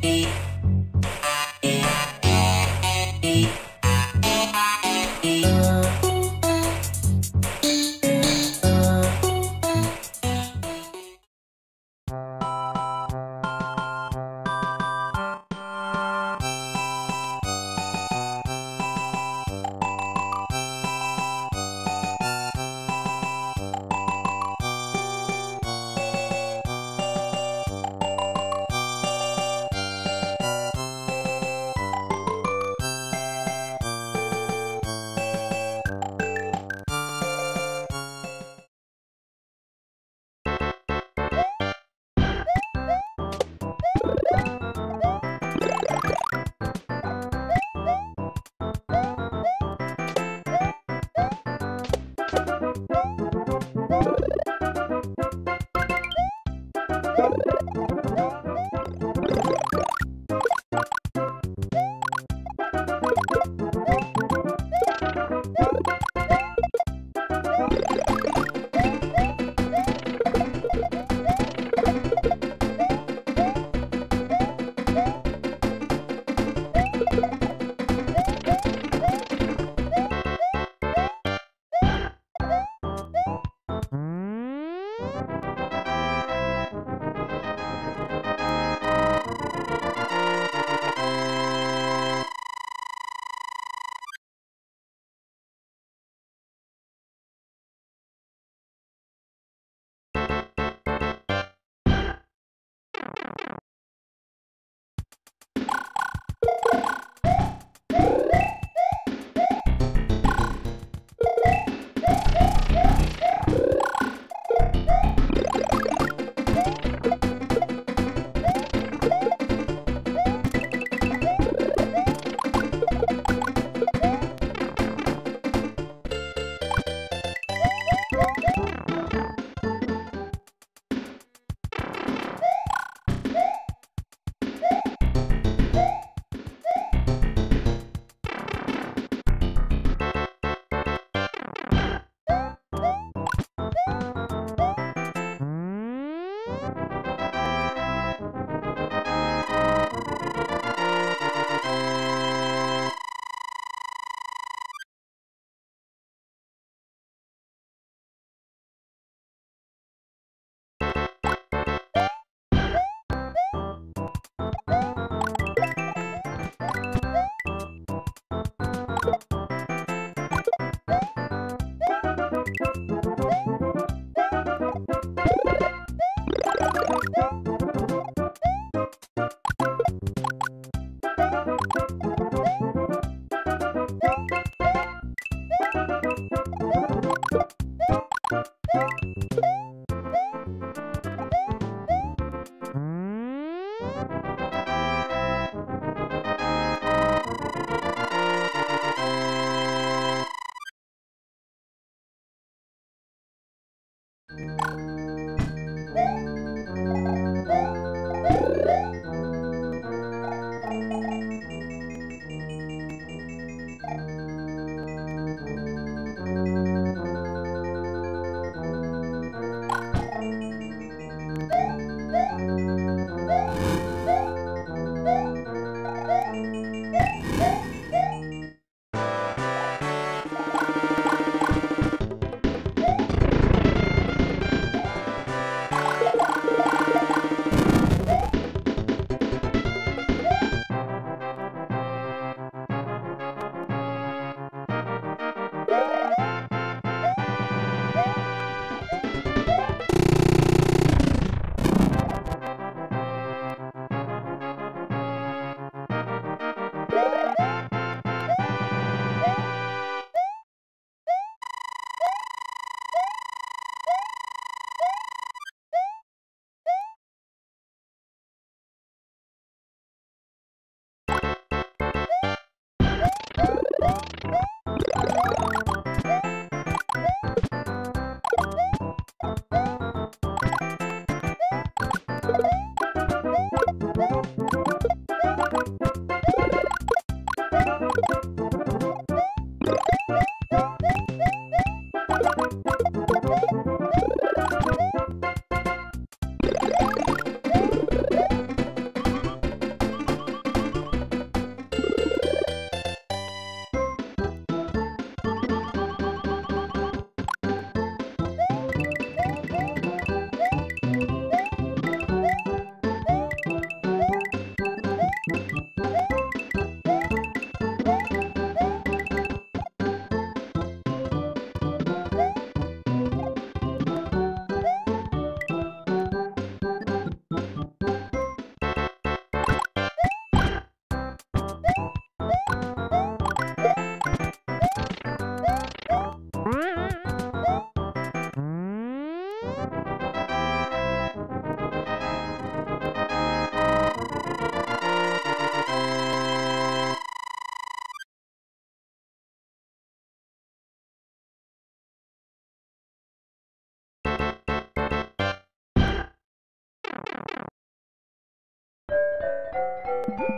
Thank.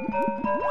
E